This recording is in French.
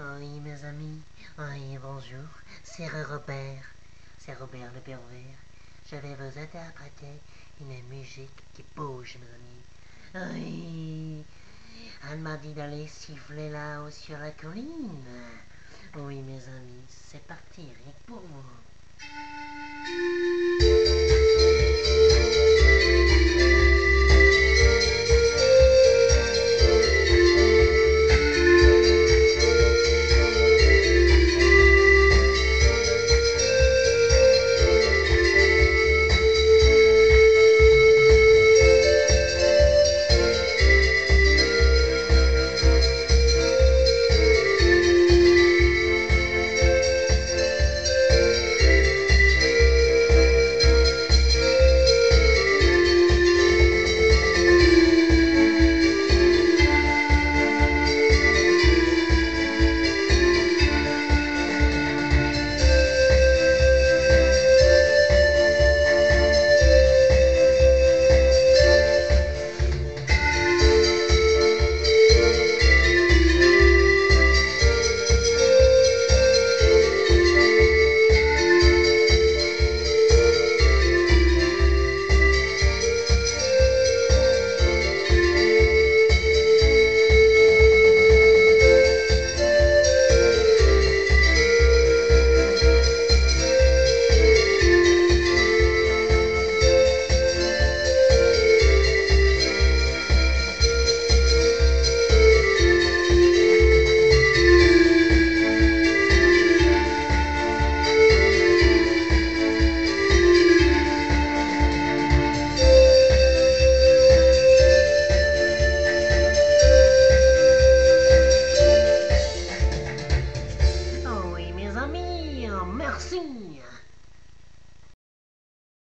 Oui, mes amis. Oui, bonjour. C'est Robert. C'est Robert le pervers. Je vais vous interpréter une musique qui bouge, mes amis. Oui. Elle m'a dit d'aller siffler là-haut sur la colline. Oui, mes amis, c'est parti, rien pour vous. Marcinha.